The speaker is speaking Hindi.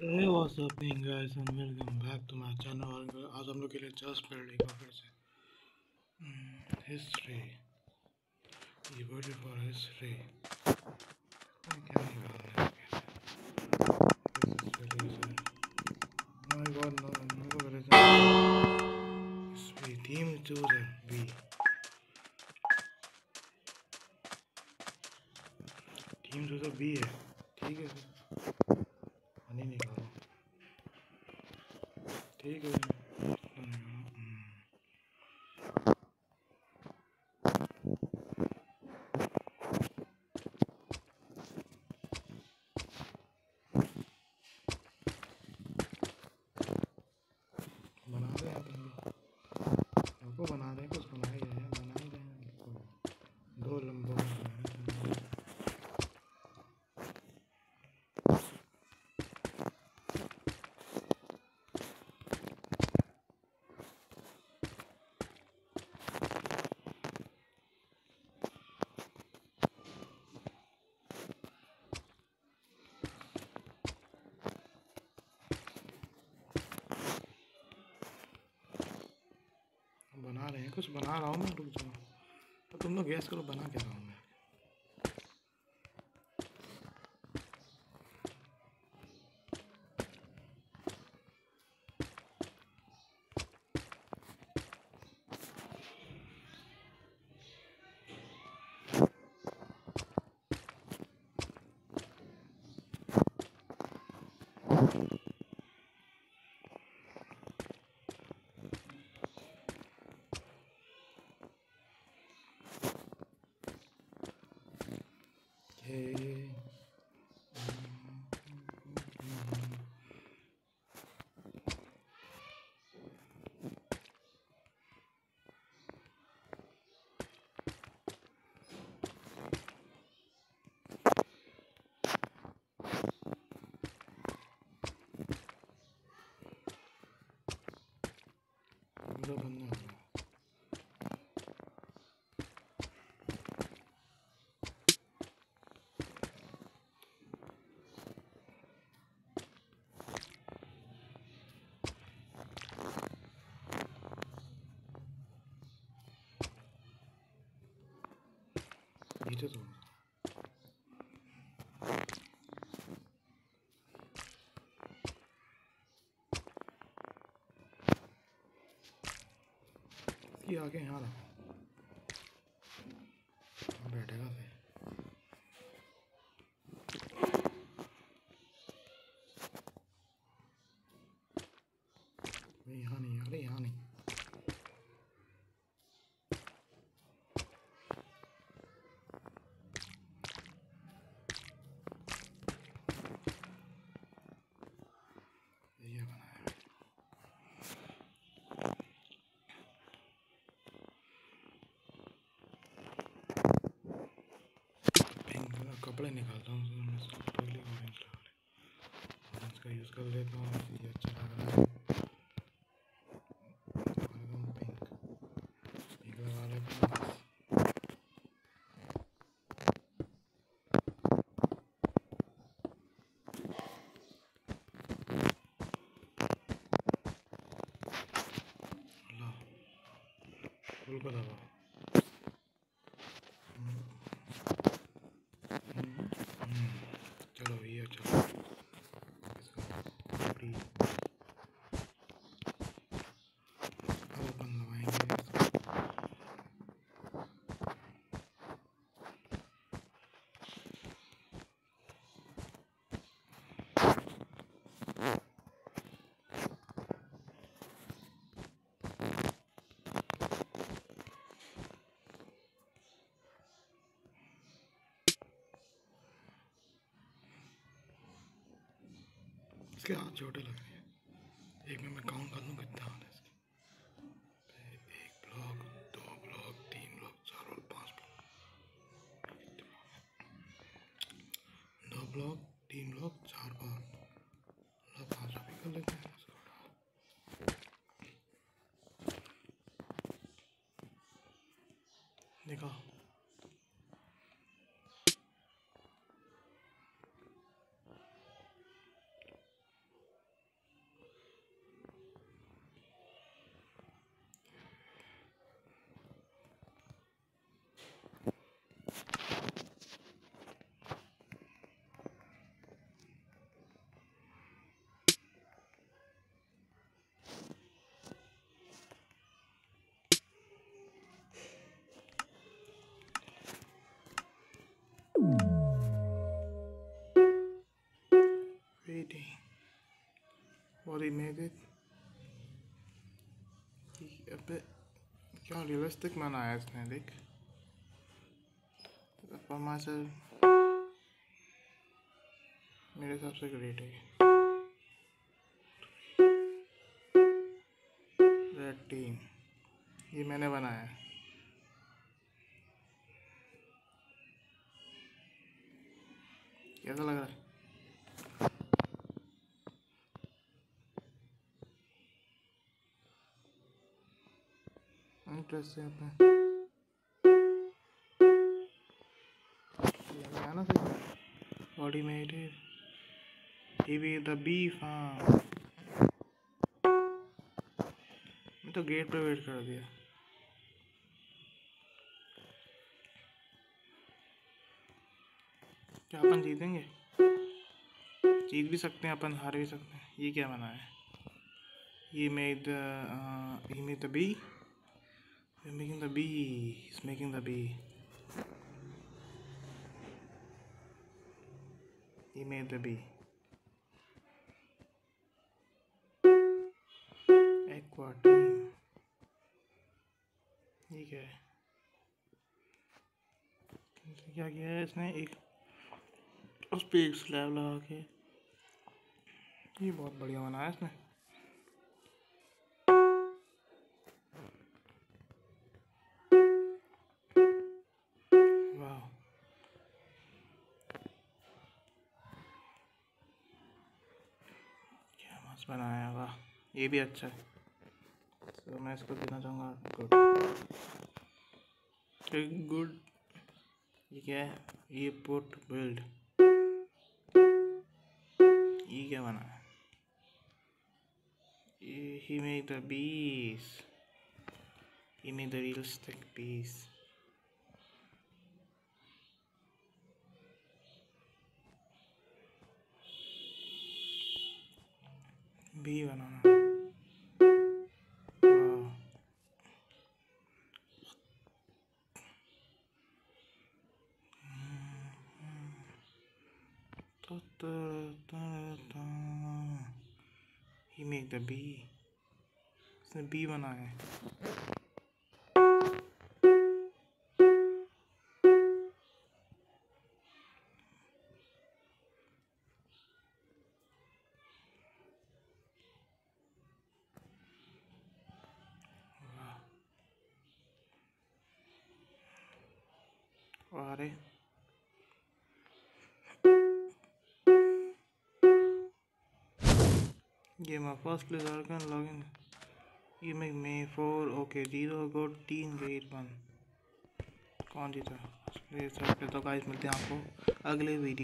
Hey, what's up, guys, and welcome back to my channel. आज हम लोग के लिए जस्ट पढ़ेगा फिर से। हिस्ट्री ये वर्ड फॉर हिस्ट्री क्या निकालना my god no no reason history team chooser B team chooser B है. ठीक है ठीक है बना रहे हैं अपन भी हमको बना रहे हैं कुछ बना ही रहे हैं बना ही रहे हैं दो लंबो बना रहे हैं बना रहे हैं, कुछ बना रहा हूँ मैं, रुक जाओ। तो तुम लोग गैस करो, बना के रहा हूँ मैं। ये पूरा बनना है तो ये आगे यहाँ रखो बैठेगा फिर यहाँ नहीं ये बनाया पिंक कलर कपड़े निकालता हूँ, उसमें टोटली ऑरेंज लगा ऑरेंज का यूज़ कर लेता हूँ, ये अच्छा लग रहा है। पिंक फुल को दबाओ चलो ये चलो इसको पूरी अब अपन दबाएँगे इसको। इसके हाथ छोटे लग रहे हैं। एक में मैं काउंट कर लूँ कितना हाथ है इसके। एक ब्लॉक दो ब्लॉक तीन ब्लॉक चार ब्लॉक पाँच ब्लॉक दो ब्लॉक तीन ब्लॉक चार ब्लॉक पाँच भी कर लेते हैं। देखो? What made it. अबे क्या रियलिस्टिक बनाया इसने देख परमाचल मेरे हिसाब से ग्रेट है रेड टीम ये मैंने बनाया है कैसा लग रहा है इंटरेस्टिंग अपने ना सही बॉडी मेड ही भी द बीफ हाँ। मैं तो गेट पे वेट कर दिया। क्या अपन जीतेंगे? जीत भी सकते हैं, अपन हार भी सकते हैं। ये क्या बना है? ये made he made the bee making the bee is making the bee he made the bee. Aqua ये क्या है। क्या किया है इसने? एक उस पर एक स्लैब लगा के। ये बहुत बढ़िया बनाया इसने। मस्त बनाया वाह ये भी अच्छा है। तो मैं इसको देना चाहूँगा। गुड गुड ये क्या है? ये पुट बिल्ड ये क्या बना है? he made the bees. He made the realistic bees. Bee banana. He made the bee. उसने बी बनाया है अरे ये my first place organ login you make me four okay zero got तीन grade one कौन जीता प्लेस तो गाइस मिलते हैं आपको अगले वीडियो